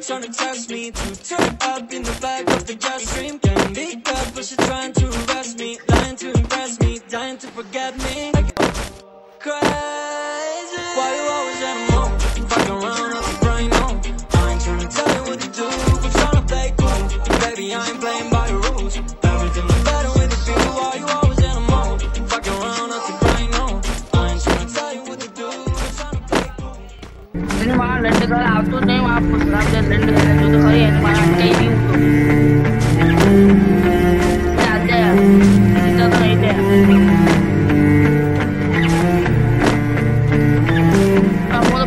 trying to test me Too turned up in the back of the jet stream Can't be cut, but she's trying to arrest me Lying to impress me, dying to forget me. Cry. લંડગળ આવતો નહીં આ પુષ્કરામ લંડગળ જો તો ખરી એને મારા કઈ બી ઉઠો જાતે તો કહી દે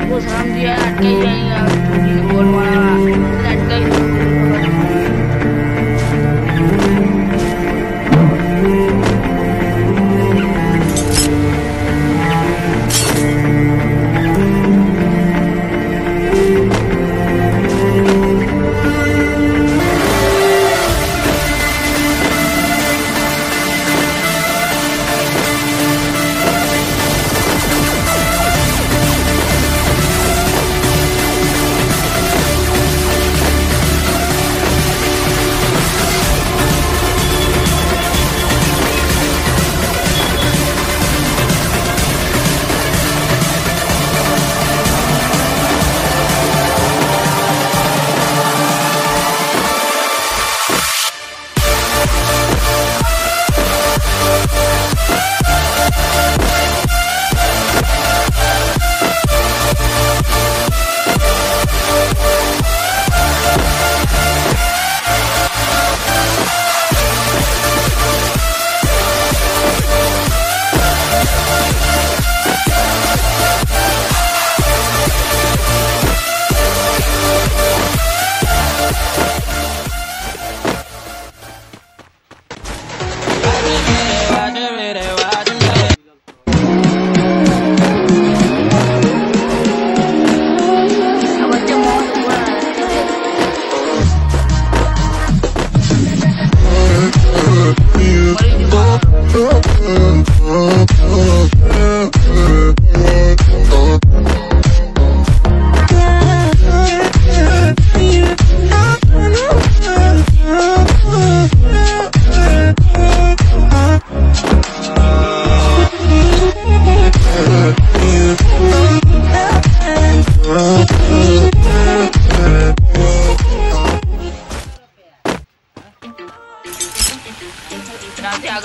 પુષ્કરામ જી અટકે જાય બોલવાના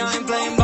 I ain't blame